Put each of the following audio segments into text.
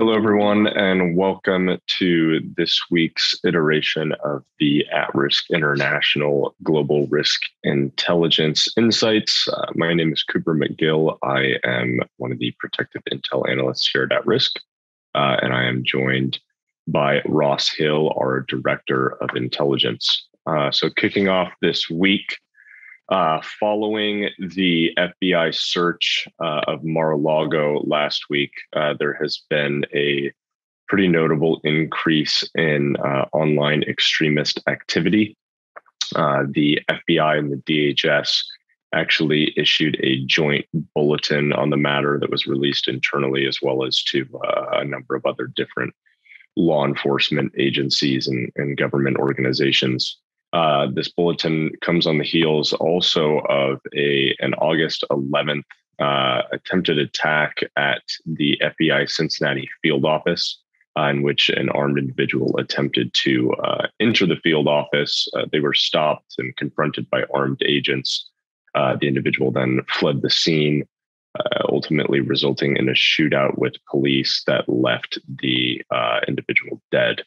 Hello, everyone, and welcome to this week's iteration of the At Risk International Global Risk Intelligence Insights. Uh, my name is Cooper McGill. I am one of the protective intel analysts here at At Risk, uh, and I am joined by Ross Hill, our Director of Intelligence. Uh, so, kicking off this week, uh, following the FBI search uh, of Mar-a-Lago last week, uh, there has been a pretty notable increase in uh, online extremist activity. Uh, the FBI and the DHS actually issued a joint bulletin on the matter that was released internally, as well as to a number of other different law enforcement agencies and, and government organizations. Uh, this bulletin comes on the heels also of a an August 11th uh, attempted attack at the FBI Cincinnati field office, uh, in which an armed individual attempted to uh, enter the field office. Uh, they were stopped and confronted by armed agents. the individual then fled the scene, ultimately resulting in a shootout with police that left the individual dead.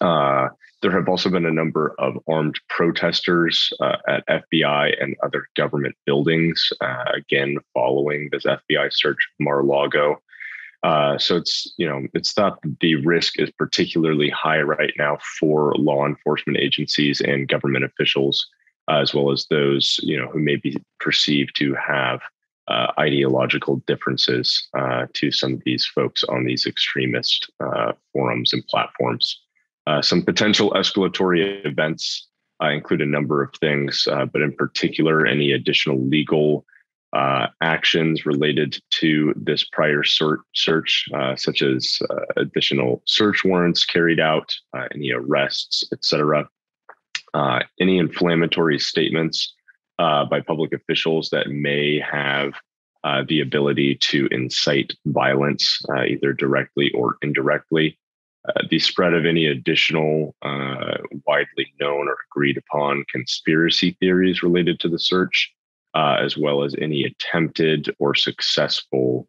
Uh, there have also been a number of armed protesters uh, at FBI and other government buildings, uh, again, following this FBI search of Mar-a-Lago. Uh, so it's you know it's thought that the risk is particularly high right now for law enforcement agencies and government officials, as well as those you know who may be perceived to have uh, ideological differences uh, to some of these folks on these extremist uh, forums and platforms. Uh, some potential escalatory events uh, include a number of things, uh, but in particular, any additional legal uh, actions related to this prior sort, search, uh, such as additional search warrants carried out, any arrests, etc. any inflammatory statements by public officials that may have the ability to incite violence, either directly or indirectly uh, the spread of any additional uh, widely known or agreed upon conspiracy theories related to the search, uh, as well as any attempted or successful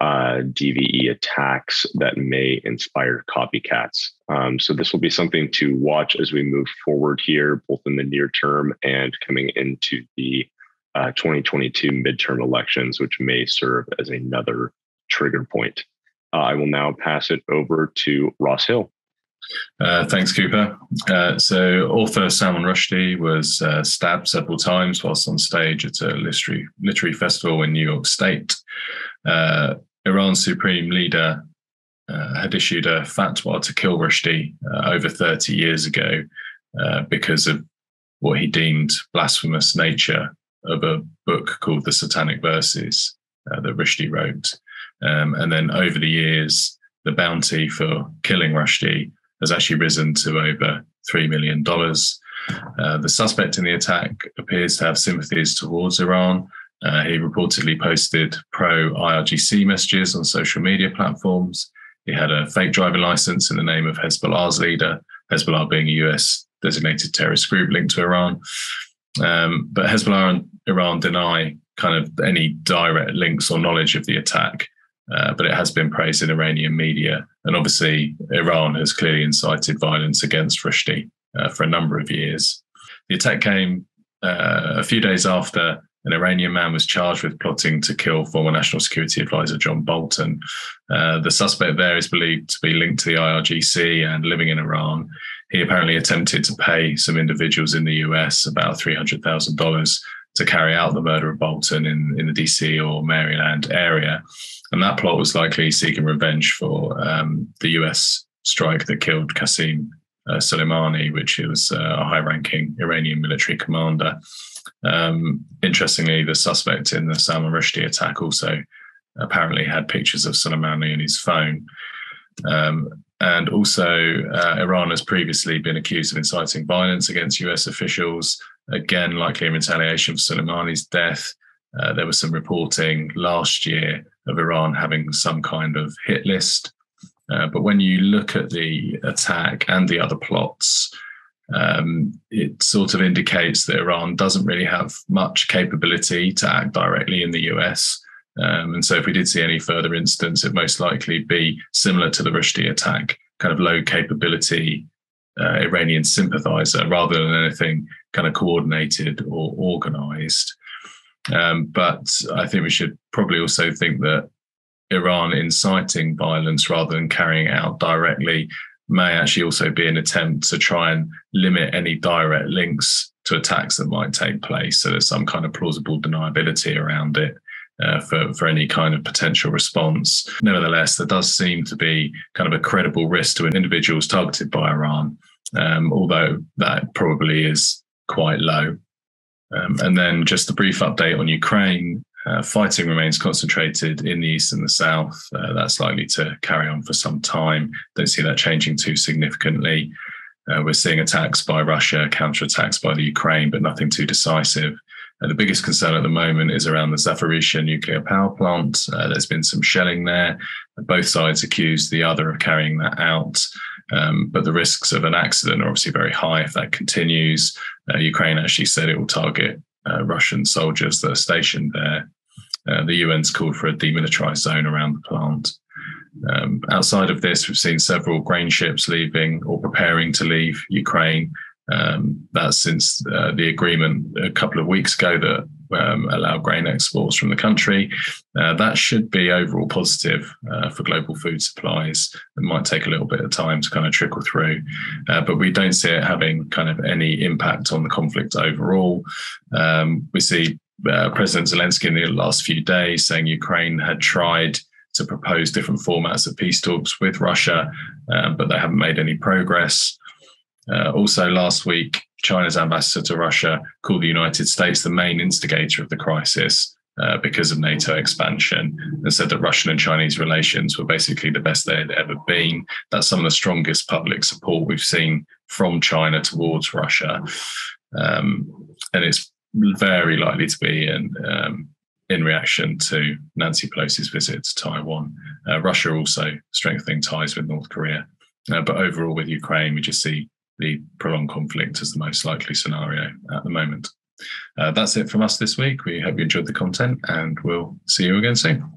uh, DVE attacks that may inspire copycats. Um, so, this will be something to watch as we move forward here, both in the near term and coming into the uh, 2022 midterm elections, which may serve as another trigger point. Uh, I will now pass it over to Ross Hill. Uh, thanks, Cooper. Uh, so, author Salman Rushdie was uh, stabbed several times whilst on stage at a literary, literary festival in New York State. Uh, Iran's supreme leader uh, had issued a fatwa to kill Rushdie over 30 years ago because of what he deemed blasphemous nature of a book called The Satanic Verses that Rushdie wrote. Um, and then over the years, the bounty for killing Rushdie has actually risen to over $3 million. Uh, the suspect in the attack appears to have sympathies towards Iran. Uh, he reportedly posted pro IRGC messages on social media platforms. He had a fake driving license in the name of Hezbollah's leader, Hezbollah being a US designated terrorist group linked to Iran. Um, but Hezbollah and Iran deny kind of any direct links or knowledge of the attack. Uh, but it has been praised in Iranian media. And obviously, Iran has clearly incited violence against Rushdie uh, for a number of years. The attack came uh, a few days after an Iranian man was charged with plotting to kill former National Security Advisor John Bolton. Uh, the suspect there is believed to be linked to the IRGC and living in Iran. He apparently attempted to pay some individuals in the US about $300,000 to carry out the murder of Bolton in, in the DC or Maryland area. And that plot was likely seeking revenge for um, the US strike that killed Qasem uh, Soleimani, which was uh, a high ranking Iranian military commander. Um, interestingly, the suspect in the Salman Rushdie attack also apparently had pictures of Soleimani in his phone. Um, and also, uh, Iran has previously been accused of inciting violence against US officials, again, likely in retaliation for Soleimani's death. Uh, there was some reporting last year of Iran having some kind of hit list. Uh, but when you look at the attack and the other plots, um, it sort of indicates that Iran doesn't really have much capability to act directly in the US. Um, and so, if we did see any further incidents, it most likely be similar to the Rushdie attack, kind of low capability uh, Iranian sympathizer rather than anything kind of coordinated or organized. Um, but I think we should probably also think that Iran inciting violence rather than carrying it out directly may actually also be an attempt to try and limit any direct links to attacks that might take place. So there's some kind of plausible deniability around it. Uh, for, for any kind of potential response. Nevertheless, there does seem to be kind of a credible risk to individuals targeted by Iran, um, although that probably is quite low. Um, and then just a brief update on Ukraine. Uh, fighting remains concentrated in the east and the south. Uh, that's likely to carry on for some time. Don't see that changing too significantly. Uh, we're seeing attacks by Russia, counterattacks by the Ukraine, but nothing too decisive. The biggest concern at the moment is around the Zaporizhia nuclear power plant. Uh, there's been some shelling there. Both sides accuse the other of carrying that out. Um, but the risks of an accident are obviously very high if that continues. Uh, Ukraine actually said it will target uh, Russian soldiers that are stationed there. Uh, the UN's called for a demilitarized zone around the plant. Um, outside of this, we've seen several grain ships leaving or preparing to leave Ukraine. Um, that's since uh, the agreement a couple of weeks ago that um, allow grain exports from the country. Uh, that should be overall positive uh, for global food supplies. It might take a little bit of time to kind of trickle through, uh, but we don't see it having kind of any impact on the conflict overall. Um, we see uh, President Zelensky in the last few days saying Ukraine had tried to propose different formats of peace talks with Russia, um, but they haven't made any progress. Uh, also, last week, China's ambassador to Russia called the United States the main instigator of the crisis uh, because of NATO expansion and said that Russian and Chinese relations were basically the best they had ever been. That's some of the strongest public support we've seen from China towards Russia. Um, and it's very likely to be in, um, in reaction to Nancy Pelosi's visit to Taiwan. Uh, Russia also strengthening ties with North Korea. Uh, but overall, with Ukraine, we just see the prolonged conflict as the most likely scenario at the moment. Uh, that's it from us this week. We hope you enjoyed the content and we'll see you again soon.